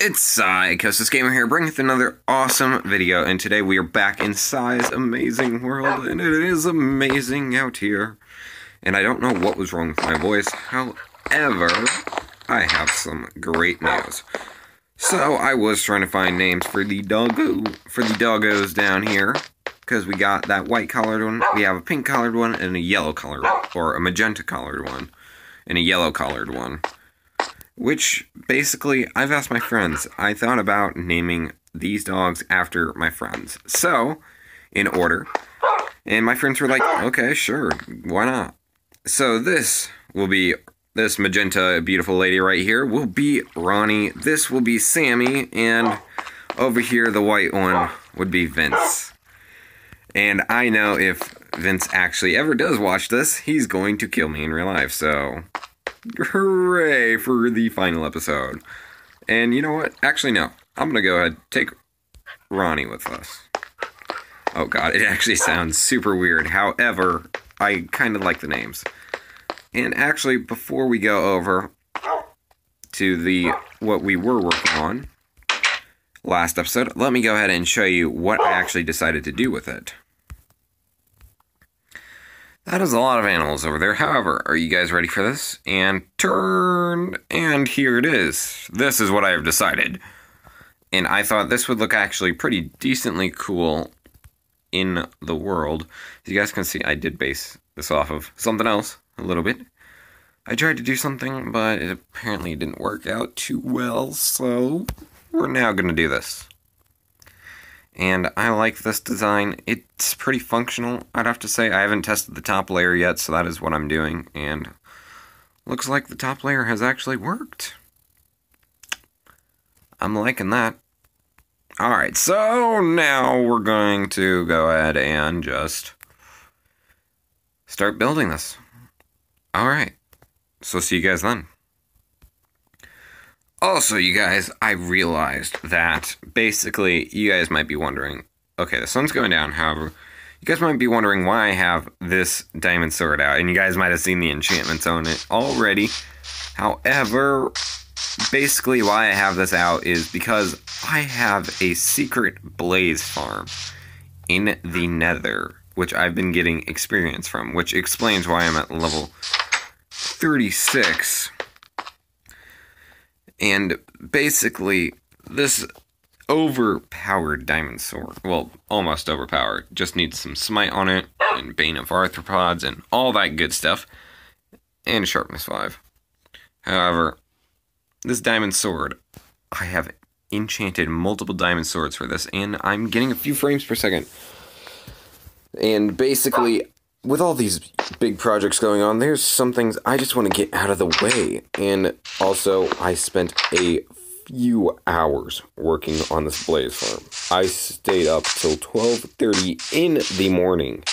It's Psychosis Gamer here, bringing another awesome video, and today we are back in Psy's amazing world, and it is amazing out here. And I don't know what was wrong with my voice, however, I have some great news. So, I was trying to find names for the doggo, for the doggos down here, because we got that white colored one, we have a pink colored one, and a yellow colored, or a magenta colored one, and a yellow colored one. Which basically, I've asked my friends. I thought about naming these dogs after my friends. So, in order. And my friends were like, okay, sure, why not? So, this will be this magenta beautiful lady right here will be Ronnie. This will be Sammy. And over here, the white one would be Vince. And I know if Vince actually ever does watch this, he's going to kill me in real life. So, Hooray for the final episode. And you know what? Actually, no. I'm going to go ahead take Ronnie with us. Oh god, it actually sounds super weird. However, I kind of like the names. And actually, before we go over to the what we were working on last episode, let me go ahead and show you what I actually decided to do with it. That is a lot of animals over there. However, are you guys ready for this? And turn, and here it is. This is what I have decided. And I thought this would look actually pretty decently cool in the world. As you guys can see, I did base this off of something else a little bit. I tried to do something, but it apparently didn't work out too well, so we're now going to do this and I like this design. It's pretty functional, I'd have to say. I haven't tested the top layer yet, so that is what I'm doing, and looks like the top layer has actually worked. I'm liking that. Alright, so now we're going to go ahead and just start building this. Alright, so see you guys then. Also, you guys, I realized that basically you guys might be wondering okay, the sun's going down, however, you guys might be wondering why I have this diamond sword out, and you guys might have seen the enchantments on it already. However, basically, why I have this out is because I have a secret blaze farm in the nether, which I've been getting experience from, which explains why I'm at level 36 and basically, this overpowered diamond sword, well, almost overpowered, just needs some smite on it, and bane of arthropods, and all that good stuff, and sharpness 5. However, this diamond sword, I have enchanted multiple diamond swords for this, and I'm getting a few frames per second. And basically, with all these big projects going on, there's some things I just want to get out of the way. And also, I spent a few hours working on this blaze farm. I stayed up till 12:30 in the morning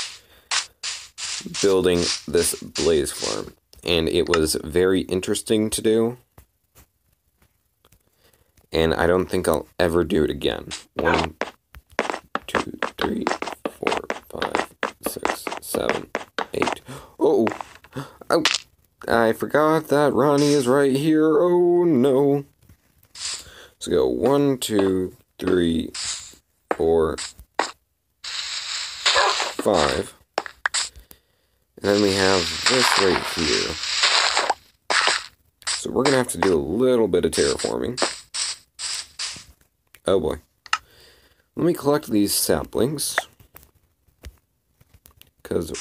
building this blaze farm, and it was very interesting to do. And I don't think I'll ever do it again. One, two, three, seven, eight. Oh, oh, I forgot that Ronnie is right here. Oh no. Let's go one, two, three, four, five. And then we have this right here. So we're going to have to do a little bit of terraforming. Oh boy. Let me collect these saplings because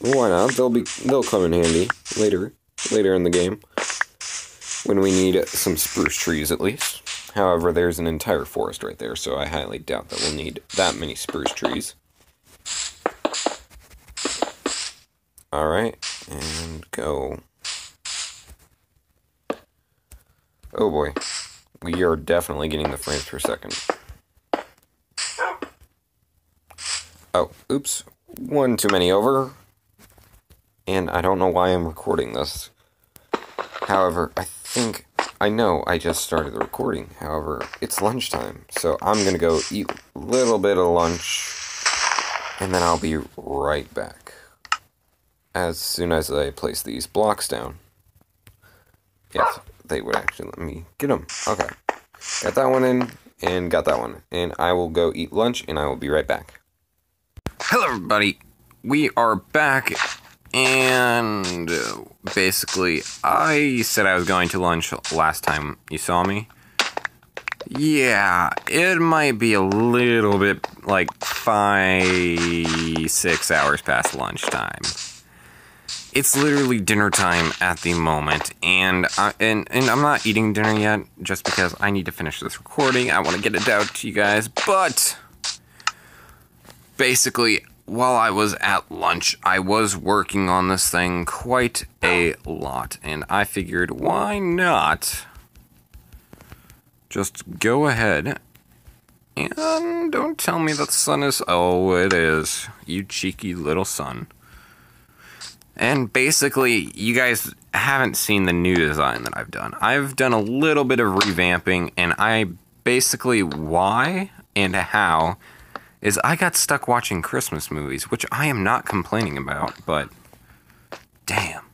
why not? They'll be they'll come in handy later later in the game when we need some spruce trees at least. However, there's an entire forest right there, so I highly doubt that we'll need that many spruce trees. Alright, and go. Oh boy. We are definitely getting the frames per second. Oh, oops one too many over. And I don't know why I'm recording this. However, I think I know I just started the recording. However, it's lunchtime, so I'm gonna go eat a little bit of lunch, and then I'll be right back. As soon as I place these blocks down. Yes, they would actually let me get them. Okay. got that one in, and got that one. And I will go eat lunch, and I will be right back. Hello, everybody. We are back, and uh, basically, I said I was going to lunch last time you saw me. Yeah, it might be a little bit like five, six hours past lunchtime. It's literally dinner time at the moment, and I, and and I'm not eating dinner yet, just because I need to finish this recording. I want to get it out to you guys, but basically, while I was at lunch, I was working on this thing quite a lot, and I figured, why not? Just go ahead and don't tell me that the sun is. Oh, it is. You cheeky little sun. And basically, you guys haven't seen the new design that I've done. I've done a little bit of revamping, and I basically why and how is I got stuck watching Christmas movies, which I am not complaining about, but damn,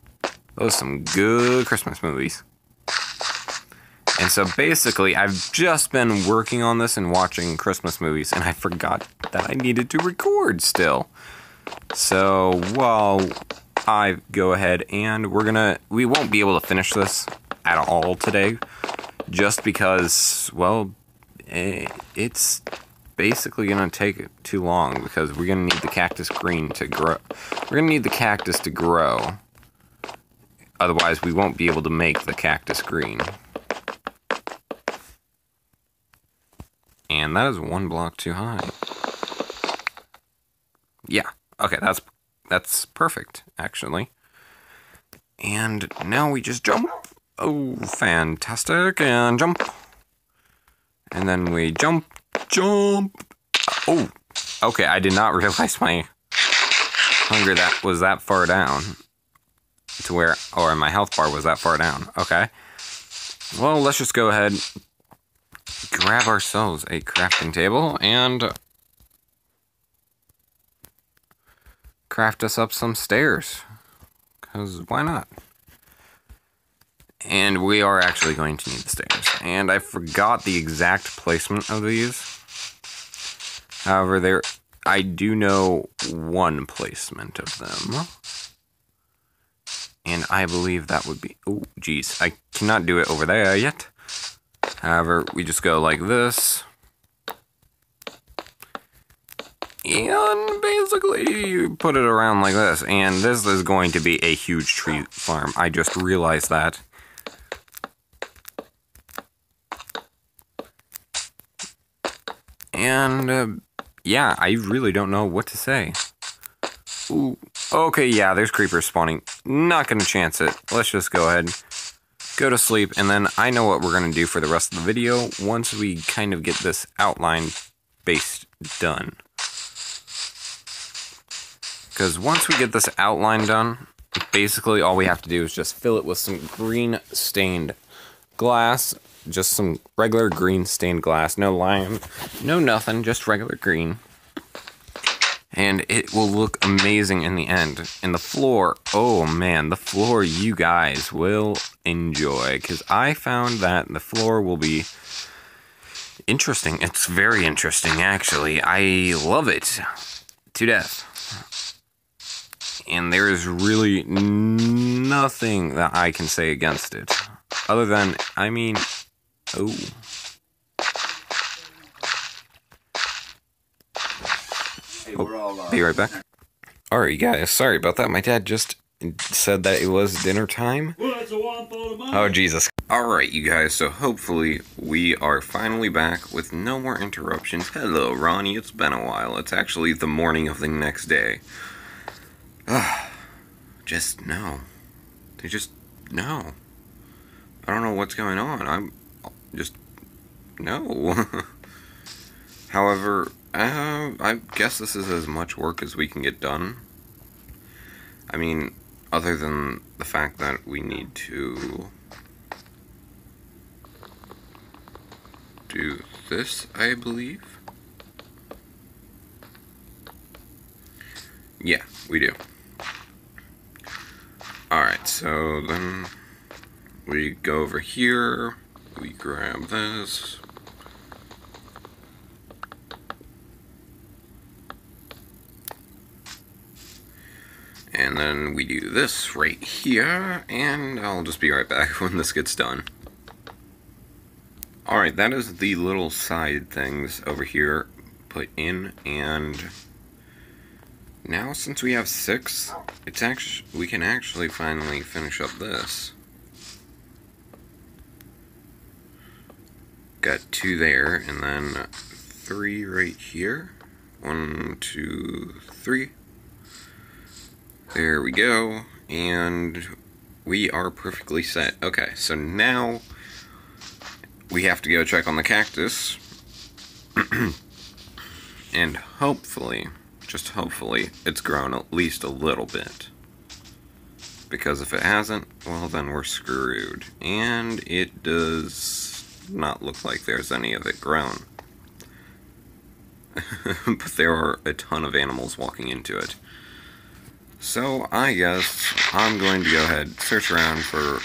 those are some good Christmas movies. And so basically, I've just been working on this and watching Christmas movies, and I forgot that I needed to record still. So while I go ahead and we're gonna, we won't be able to finish this at all today, just because, well, eh, it's basically gonna take it too long because we're gonna need the cactus green to grow. We're gonna need the cactus to grow. Otherwise, we won't be able to make the cactus green. And that is one block too high. Yeah. Okay, that's that's perfect, actually. And now we just jump. Oh, fantastic. And jump. And then we jump, jump. Oh, okay. I did not realize my hunger that was that far down. To where, or my health bar was that far down. Okay. Well, let's just go ahead, grab ourselves a crafting table and craft us up some stairs. Because why not? And we are actually going to need the stairs. And I forgot the exact placement of these. However, there I do know one placement of them. And I believe that would be... Oh, geez. I cannot do it over there yet. However, we just go like this. And basically you put it around like this. And this is going to be a huge tree farm. I just realized that. And, uh, yeah, I really don't know what to say. Ooh, okay, yeah, there's creepers spawning. Not gonna chance it. Let's just go ahead go to sleep, and then I know what we're to do for the rest of the video once we kind of get this outline based done. Because once we get this outline done, basically all we have to do is just fill it with some green stained glass, just some regular green stained glass, no lime, no nothing, just regular green and it will look amazing in the end. And the floor, oh man, the floor you guys will enjoy because I found that the floor will be interesting. It's very interesting, actually. I love it to death. And there is really nothing that I can say against it. Other than, I mean, oh. Be right back. Alright, guys, sorry about that. My dad just said that it was dinner time. Oh, Jesus. Alright, you guys, so hopefully we are finally back with no more interruptions. Hello, Ronnie, it's been a while. It's actually the morning of the next day. Ah, just no. They just, no. I don't know what's going on. I'm just, no. However, uh, I guess this is as much work as we can get done. I mean, other than the fact that we need to do this, I believe. Yeah, we do. Alright, so then we go over here, we grab this. And then we do this right here, and I'll just be right back when this gets done. Alright, that is the little side things over here put in, and now since we have six, it's actually we can actually finally finish up this. Got two there, and then three right here. One, two, three. There we go. And we are perfectly set. Okay, so now we have to go check on the cactus. and hopefully, just hopefully, it's grown at least a little bit. Because if it hasn't, well then we're screwed. And it does not look like there's any of it grown. but there are a ton of animals walking into it. So, I guess I'm going to go ahead search around for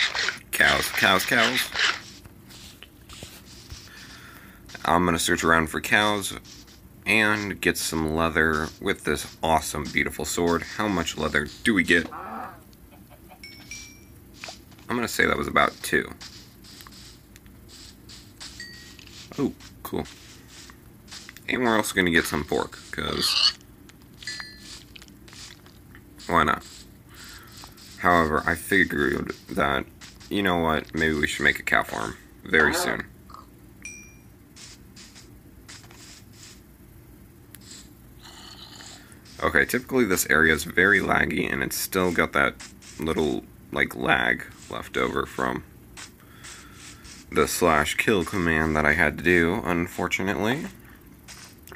cows. Cows, cows. I'm going to search around for cows and get some leather with this awesome, beautiful sword. How much leather do we get? I'm going to say that was about two. Oh, cool. And we're also going to get some pork, because why not? However, I figured that, you know what, maybe we should make a cow farm very soon. Okay, typically this area is very laggy and it's still got that little, like, lag left over from the slash kill command that I had to do, unfortunately.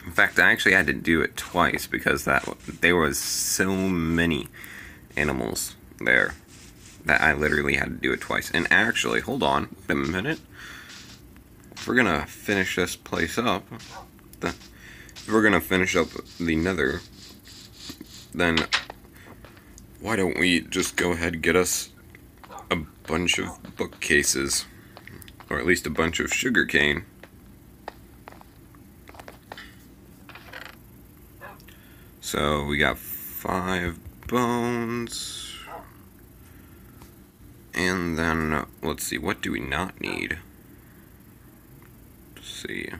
In fact, I actually had to do it twice because that there was so many animals there that I literally had to do it twice. And actually, hold on, a minute. If we're gonna finish this place up, the, if we're gonna finish up the nether, then why don't we just go ahead and get us a bunch of bookcases, or at least a bunch of sugarcane. So we got five bones. And then, let's see, what do we not need? Let's see.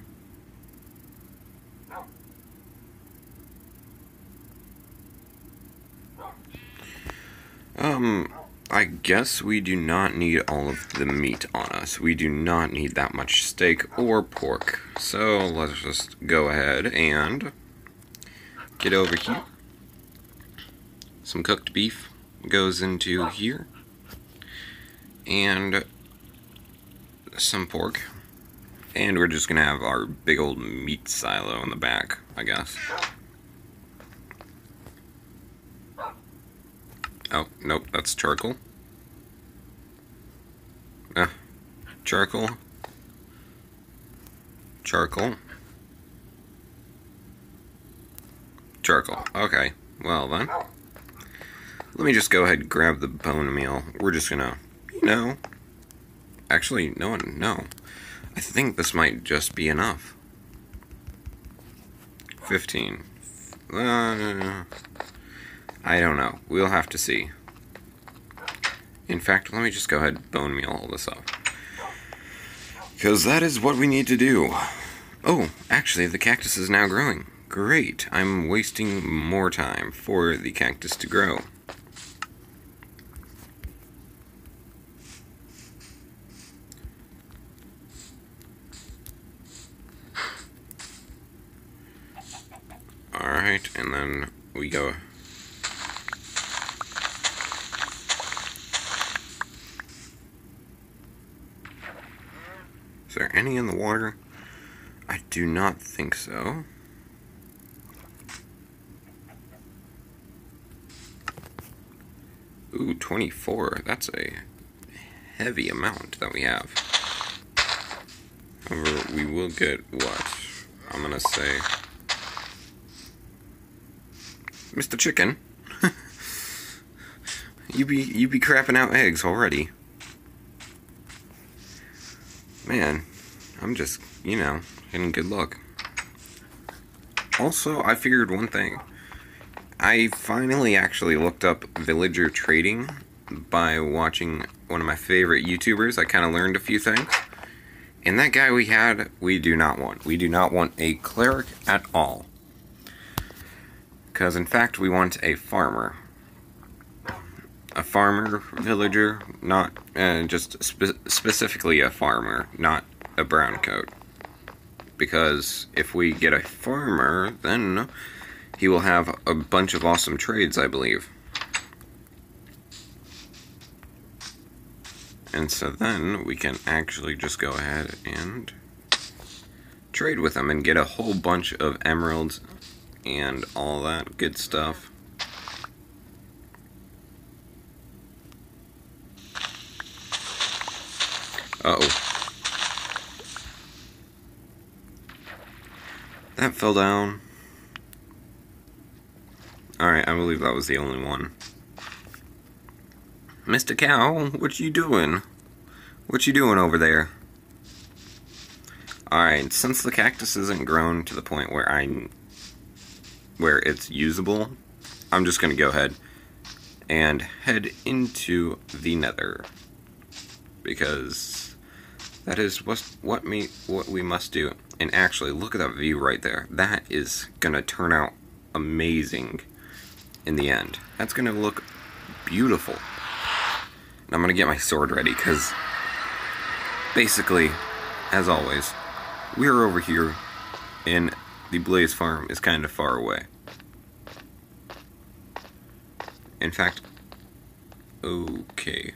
Um, I guess we do not need all of the meat on us. We do not need that much steak or pork. So let's just go ahead and get over here. Some cooked beef goes into here. And some pork. And we're just gonna have our big old meat silo in the back, I guess. Oh, nope, that's charcoal. Ah, charcoal. Charcoal. Charcoal. Okay. Well then. Let me just go ahead and grab the bone meal. We're just gonna, you know. Actually, no one, no. I think this might just be enough. 15. Uh, I don't know. We'll have to see. In fact, let me just go ahead and bone meal all this up. Because that is what we need to do. Oh, actually, the cactus is now growing. Great, I'm wasting more time for the cactus to grow. Alright, and then we go Is there any in the water? I do not think so. Ooh, 24. That's a heavy amount that we have. However, we will get what? I'm gonna say. Mr. Chicken. you be you be crapping out eggs already. Man, I'm just, you know, getting good luck. Also, I figured one thing. I finally actually looked up villager trading by watching one of my favorite YouTubers. I kind of learned a few things. And that guy we had, we do not want. We do not want a cleric at all. Because, in fact, we want a farmer. A farmer, villager, not uh, just spe specifically a farmer, not a brown coat. Because if we get a farmer, then he will have a bunch of awesome trades, I believe. And so then we can actually just go ahead and trade with him and get a whole bunch of emeralds and all that good stuff. Uh oh That fell down. Alright, I believe that was the only one. Mr. Cow, what you doing? What you doing over there? Alright, since the cactus isn't grown to the point where I where it's usable, I'm just gonna go ahead and head into the nether. Because that is what what me what we must do. And actually look at that view right there. That is gonna turn out amazing in the end. That's gonna look beautiful. And I'm gonna get my sword ready because basically, as always, we're over here and the Blaze Farm is kind of far away. In fact, okay.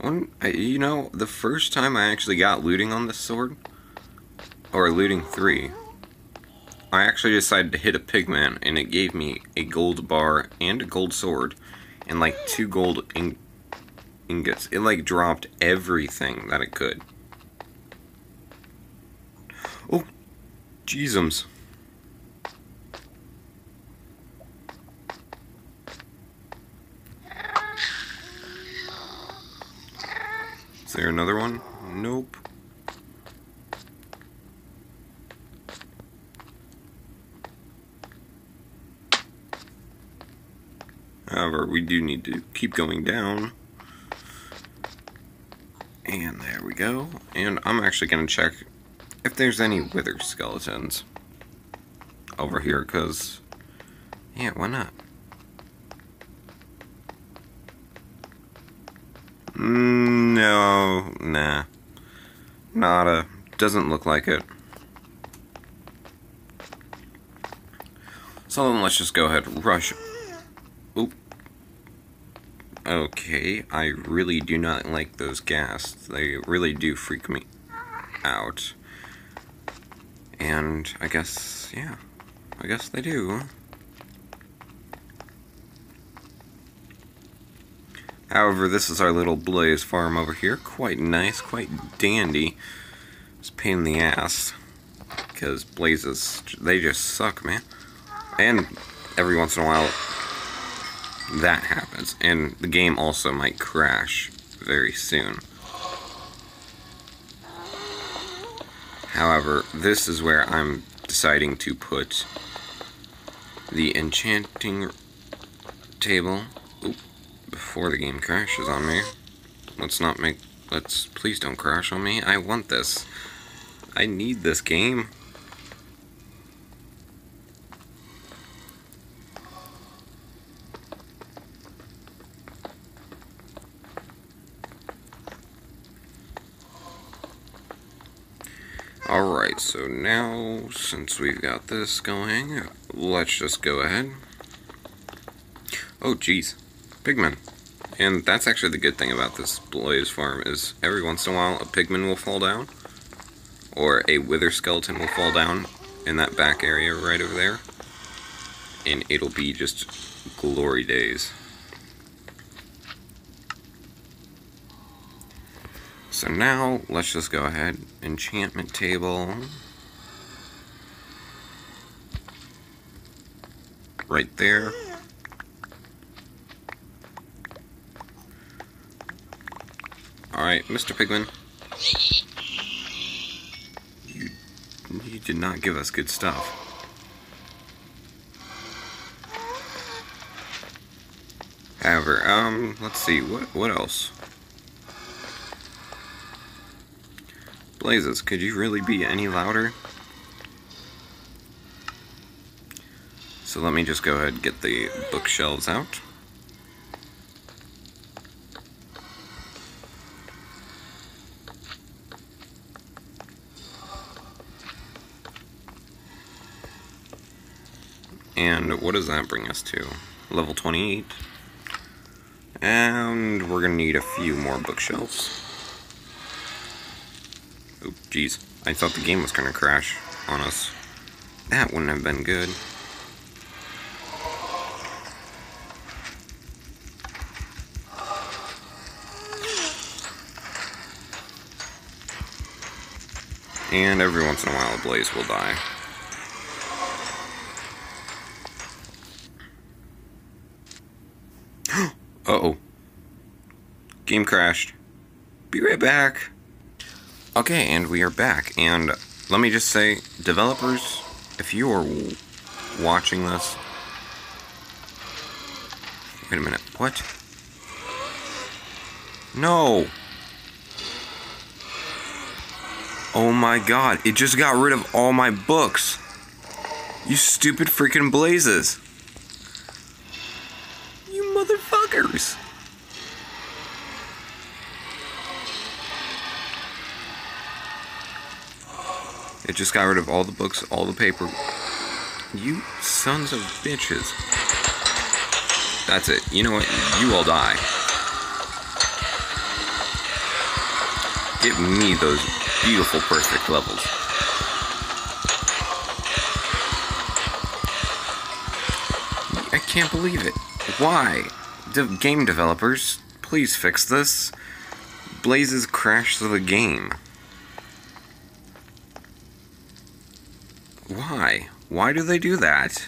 One, you know, the first time I actually got looting on this sword, or looting 3, I actually decided to hit a pigman, and it gave me a gold bar and a gold sword, and like two gold in ingots. It like dropped everything that it could. Oh, jeezums. Is there another one? Nope. However, we do need to keep going down. And there we go. And I'm actually going to check if there's any wither skeletons over here, because, yeah, why not? Mm, no, nah. Nada. Doesn't look like it. So then let's just go ahead and rush Oop. Okay, I really do not like those ghasts. They really do freak me out. And I guess, yeah, I guess they do. However, this is our little blaze farm over here. Quite nice, quite dandy. It's pain in the ass. Because blazes, they just suck, man. And every once in a while, that happens. And the game also might crash very soon. However, this is where I'm deciding to put the enchanting table before the game crashes on me. Let's not make, let's, please don't crash on me. I want this. I need this game. Alright, so now, since we've got this going, let's just go ahead. Oh, jeez. Pigman. And that's actually the good thing about this Blaze farm, is every once in a while a pigman will fall down, or a wither skeleton will fall down in that back area right over there, and it'll be just glory days. So now, let's just go ahead. Enchantment table. Right there. Alright, Mr. Pigman. You did not give us good stuff. However, um, let's see, what what else? Blazes, could you really be any louder? So let me just go ahead and get the bookshelves out. What does that bring us to? Level 28. And we're gonna need a few more bookshelves. Oh, jeez. I thought the game was gonna crash on us. That wouldn't have been good. And every once in a while a blaze will die. Uh-oh. Game crashed. Be right back. Okay, and we are back. And let me just say, developers, if you are watching this... Wait a minute, what? No! Oh my god, it just got rid of all my books! You stupid freaking blazes! It just got rid of all the books, all the paper. You sons of bitches. That's it. You know what? You all die. Give me those beautiful, perfect levels. I can't believe it. Why? De game developers, please fix this. Blazes crash the game. Why? Do they do that?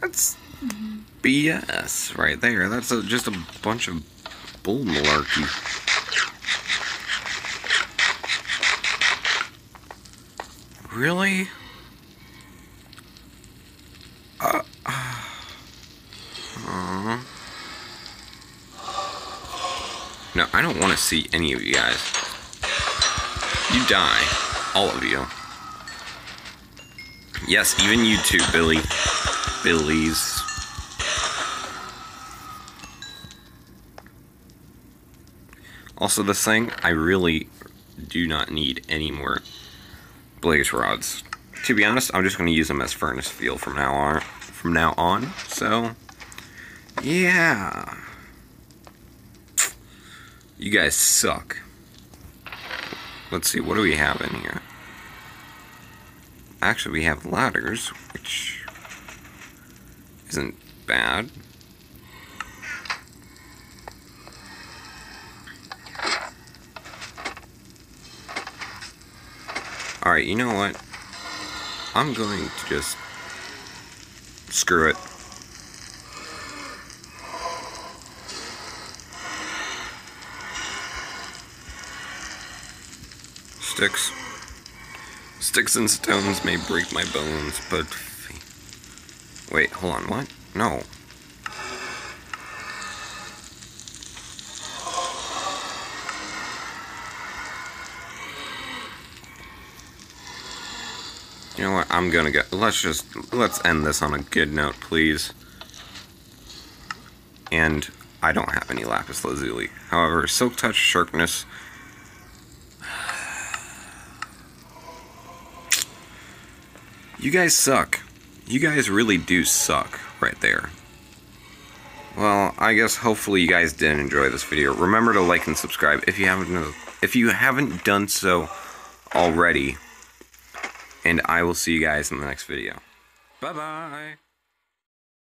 That's BS right there. That's a, just a bunch of bull malarkey. Really? Uh, uh, no, I don't want to see any of you guys. You die. All of you. Yes, even you too, Billy. Billy's. Also, this thing, I really do not need any more blaze rods to be honest, I'm just going to use them as furnace fuel from now on. From now on, so yeah, you guys suck. Let's see, what do we have in here? Actually, we have ladders, which isn't bad. Alright, you know what? I'm going to just screw it. Sticks. Sticks and stones may break my bones, but... Wait, hold on, what? No. You know what? I'm gonna go. Let's just let's end this on a good note, please. And I don't have any lapis lazuli. However, silk touch sharpness. You guys suck. You guys really do suck right there. Well, I guess hopefully you guys did enjoy this video. Remember to like and subscribe if you haven't if you haven't done so already and I will see you guys in the next video. Bye-bye!